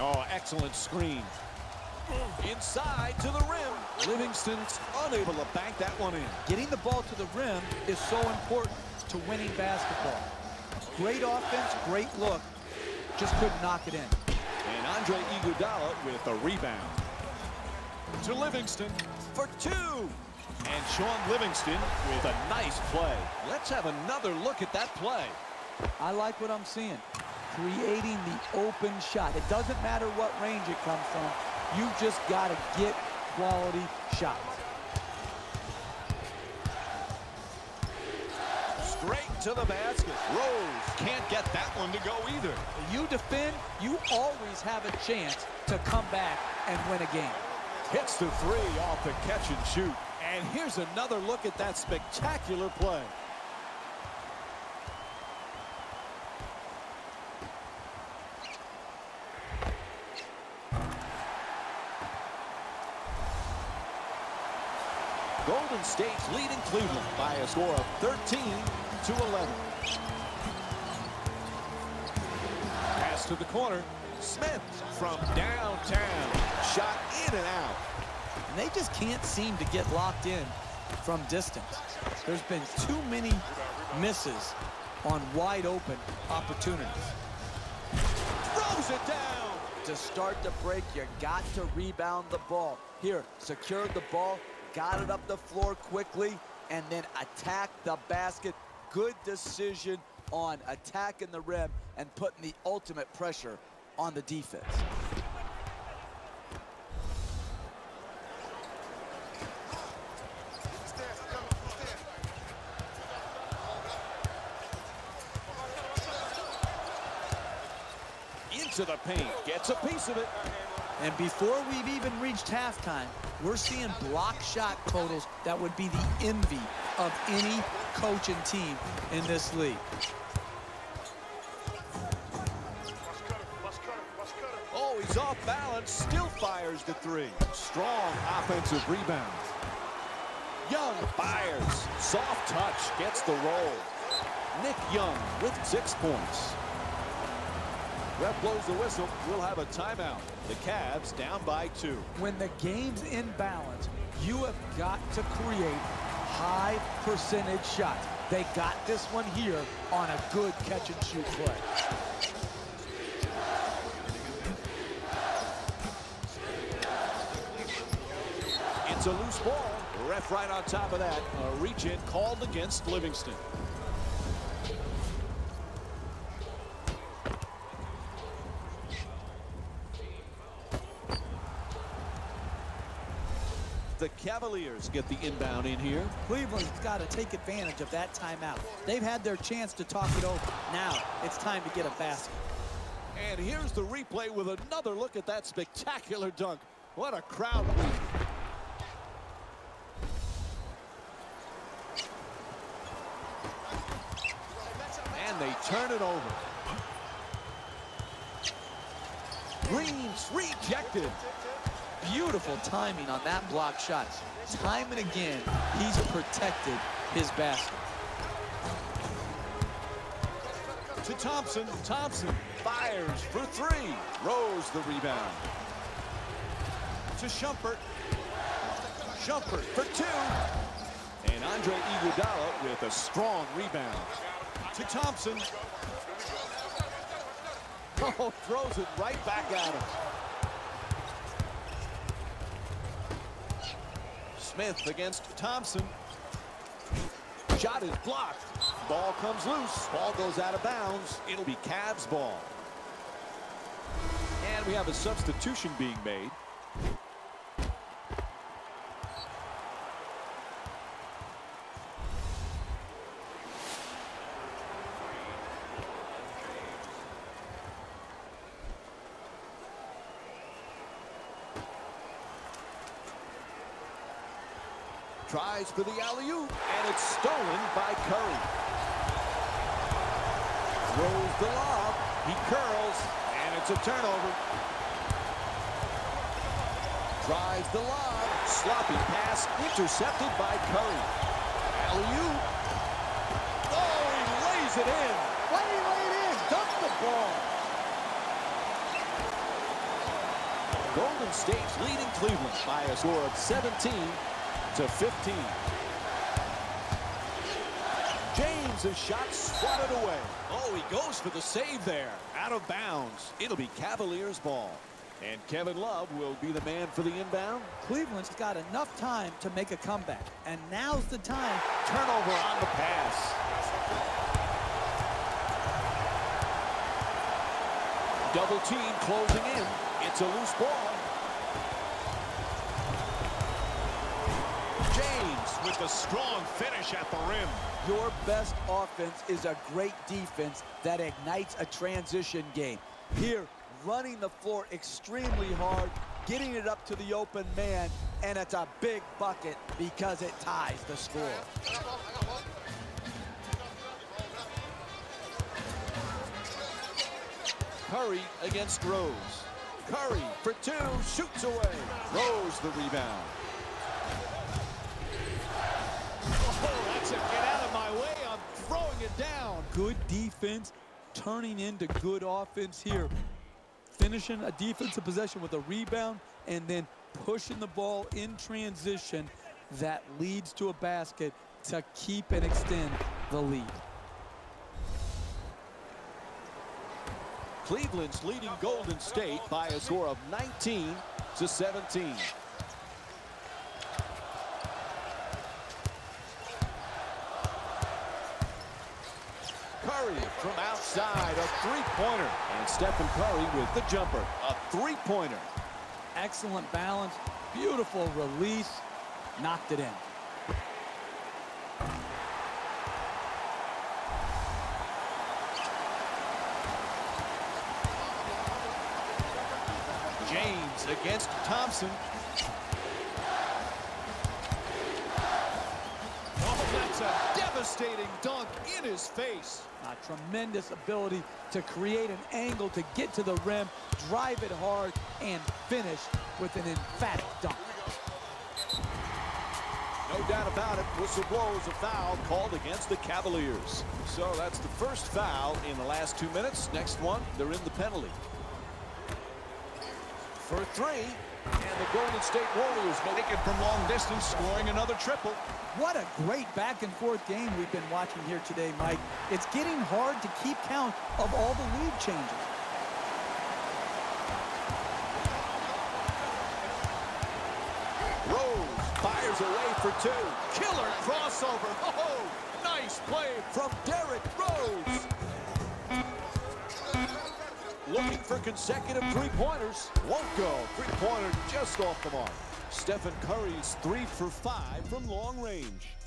Oh, excellent screen. Inside to the rim. Livingston's unable to bank that one in. Getting the ball to the rim is so important to winning basketball. Great offense, great look. Just couldn't knock it in. And Andre Iguodala with a rebound. To Livingston for two. And Shaun Livingston with a nice play. Let's have another look at that play. I like what I'm seeing. Creating the open shot. It doesn't matter what range it comes from. You just got to get quality shots. Straight to the basket. Rose can't get that one to go either. You defend, you always have a chance to come back and win a game. Hits the three off the catch and shoot. And here's another look at that spectacular play. Golden State's leading Cleveland by a score of 13 to 11. Pass to the corner. Smith from downtown. Shot in and out. And they just can't seem to get locked in from distance. There's been too many misses on wide open opportunities. Throws it down. To start the break, you got to rebound the ball. Here, secure the ball, got it up the floor quickly, and then attack the basket. Good decision on attacking the rim and putting the ultimate pressure on the defense. Into the paint. Gets a piece of it. And before we've even reached halftime, we're seeing block shot totals that would be the envy of any coach and team in this league. Oh, he's off balance. Still fires the three. Strong offensive rebound. Young fires. Soft touch. Gets the roll. Nick Young with six points. Ref blows the whistle. We'll have a timeout. The Cavs down by two. When the game's in balance, you have got to create high percentage shots. They got this one here on a good catch and shoot play. It's a loose ball. Ref right on top of that. A reach in called against Livingston. The Cavaliers get the inbound in here. Cleveland's got to take advantage of that timeout. They've had their chance to talk it over. Now it's time to get a basket. And here's the replay with another look at that spectacular dunk. What a crowd. And they turn it over. Green's rejected. Beautiful timing on that block shot. Time and again, he's protected his basket. To Thompson. Thompson fires for three. Rose the rebound. To Shumpert. Shumpert for two. And Andre Iguodala with a strong rebound. To Thompson. Oh, throws it right back at him. Smith against Thompson. Shot is blocked. Ball comes loose. Ball goes out of bounds. It'll be Cavs ball. And we have a substitution being made. Tries for the alley-oop, and it's stolen by Curry. Throws the lob. He curls, and it's a turnover. Drives the lob. Sloppy pass intercepted by Curry. Alley-oop. Oh, he lays it in. Why did lay it in? Dump the ball. Golden State's leading Cleveland by a score of 17 to 15. James' a shot swatted away. Oh, he goes for the save there. Out of bounds. It'll be Cavaliers ball. And Kevin Love will be the man for the inbound. Cleveland's got enough time to make a comeback. And now's the time. Turnover on the pass. Double team closing in. It's a loose ball. James with a strong finish at the rim. Your best offense is a great defense that ignites a transition game. Here, running the floor extremely hard, getting it up to the open man, and it's a big bucket because it ties the score. Curry against Rose. Curry for two, shoots away. Rose the rebound. That's get out of my way. I'm throwing it down. Good defense turning into good offense here. Finishing a defensive possession with a rebound and then pushing the ball in transition that leads to a basket to keep and extend the lead. Cleveland's leading Golden State by a score of 19 to 17. Curry from outside, a three-pointer. And Stephen Curry with the jumper, a three-pointer. Excellent balance, beautiful release, knocked it in. James against Thompson. Oh, that's a devastating dunk in his face. A tremendous ability to create an angle to get to the rim, drive it hard, and finish with an emphatic dunk. No doubt about it, whistle blows a foul called against the Cavaliers. So that's the first foul in the last two minutes. Next one, they're in the penalty. For three, and the Golden State Warriors make it from long distance, scoring another triple. What a great back and forth game we've been watching here today, Mike. It's getting hard to keep count of all the lead changes. Rose fires away for two. Killer crossover. Oh, nice play from Derrick Rose. Looking for consecutive three-pointers. Won't go. Three-pointer just off the mark. Stephen Curry's three for five from long range.